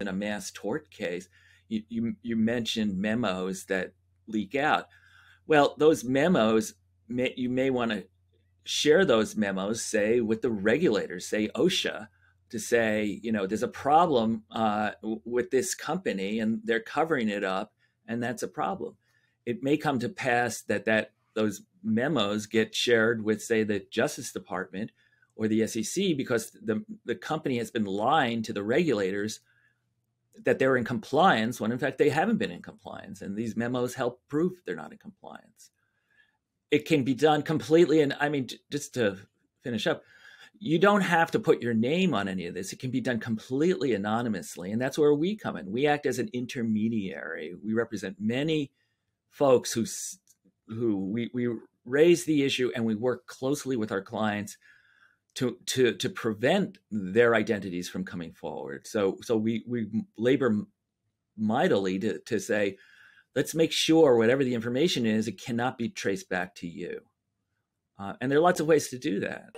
in a mass tort case, you, you, you mentioned memos that leak out. Well, those memos, may, you may want to share those memos, say, with the regulators, say OSHA, to say, you know, there's a problem uh, with this company and they're covering it up, and that's a problem. It may come to pass that that those memos get shared with, say, the Justice Department or the SEC because the the company has been lying to the regulators that they're in compliance when in fact they haven't been in compliance, and these memos help prove they're not in compliance. It can be done completely, and I mean, just to finish up, you don't have to put your name on any of this. It can be done completely anonymously. And that's where we come in. We act as an intermediary. We represent many folks who, who we, we raise the issue and we work closely with our clients to, to, to prevent their identities from coming forward. So, so we, we labor mightily to, to say, let's make sure whatever the information is, it cannot be traced back to you. Uh, and there are lots of ways to do that.